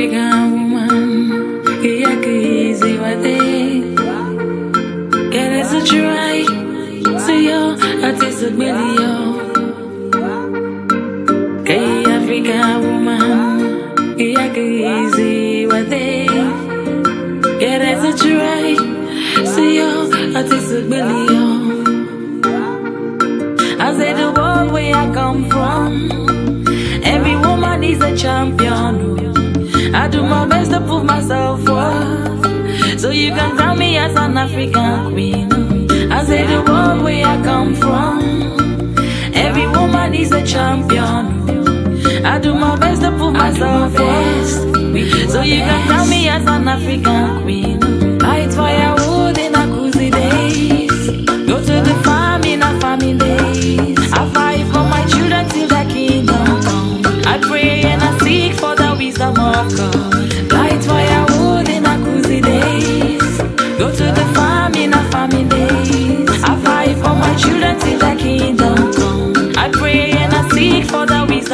African woman, yeah, easy what they get us a try. See you I taste a video. Hey, African woman, yeah, easy what they get us a try. See you I taste a video. To prove myself worth. So you can crown me as an African queen. I say the world where I come from. Every woman is a champion. I do my best to prove myself worth. So you can crown me as an African queen. Light firewood in a cozy days. Go to the farm in a family days. I fight for my children till the kingdom come. I pray and I seek for the wisdom of God.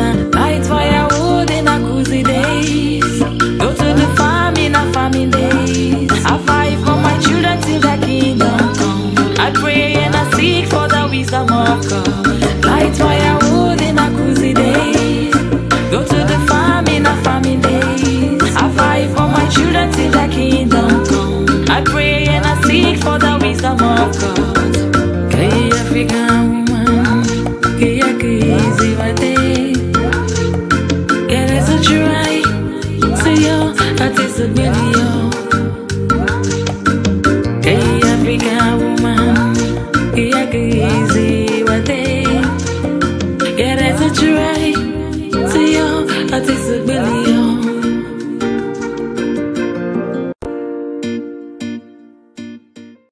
I fight for our wooden a cozy days. Go to the famine a famine days. I fight for my children till they kidnap. I pray and I seek for the wisdom of God. Light firewood seek for the wisdom of God. Hey, African woman, hey, I crazy my day. Yeah, a try. Taste a million.